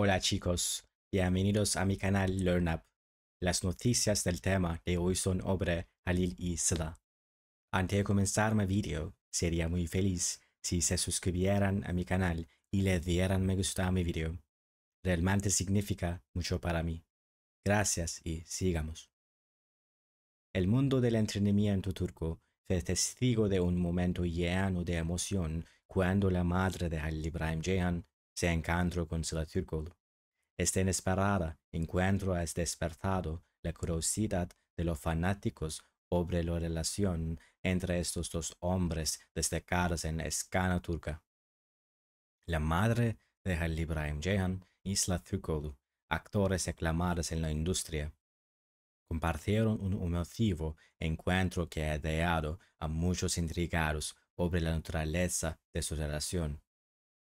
Hola chicos, bienvenidos a mi canal LearnUp. Las noticias del tema de hoy son sobre Halil y Sila. Antes de comenzar mi video, sería muy feliz si se suscribieran a mi canal y le dieran me gusta a mi video. Realmente significa mucho para mí. Gracias y sigamos. El mundo del entretenimiento turco fue testigo de un momento lleno de emoción cuando la madre de Halil Ibrahim Ceyhan se encontró con Sıla Türkoğlu. Este inesperado encuentro ha despertado la curiosidad de los fanáticos sobre la relación entre estos dos hombres destacados en la escena turca. La madre de Halil Ibrahim Ceyhan y Sıla Türkoğlu, actores aclamados en la industria, compartieron un emotivo encuentro que ha dado a muchos intrigados sobre la naturaleza de su relación.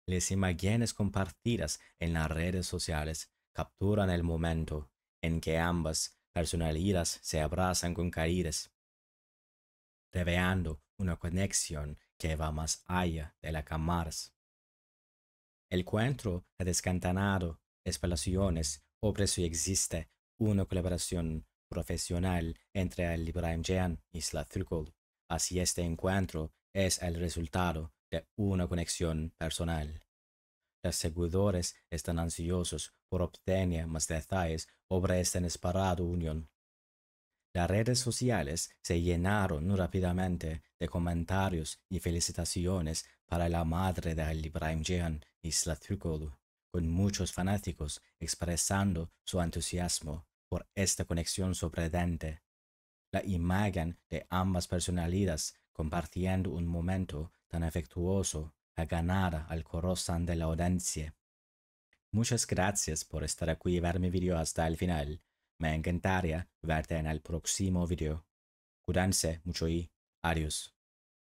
Las imágenes compartidas en las redes sociales capturan el momento en que ambas personalidades se abrazan con caricias, revelando una conexión que va más allá de las cámaras. El encuentro ha descantanado especulaciones sobre si existe una colaboración profesional entre el Ibrahim Ceyhan y Slathurkul. Así este encuentro es el resultado de una conexión personal. Los seguidores están ansiosos por obtener más detalles sobre esta inesperada unión. Las redes sociales se llenaron rápidamente de comentarios y felicitaciones para la madre de Ali Ibrahim Ceyhan y Slathurkolu, con muchos fanáticos expresando su entusiasmo por esta conexión sorprendente. La imagen de ambas personalidades compartiendo un momento tan afectuoso a ganar al corazón de la audiencia. Muchas gracias por estar aquí y ver mi video hasta el final. Me encantaría verte en el próximo video. Cuídense mucho y adiós.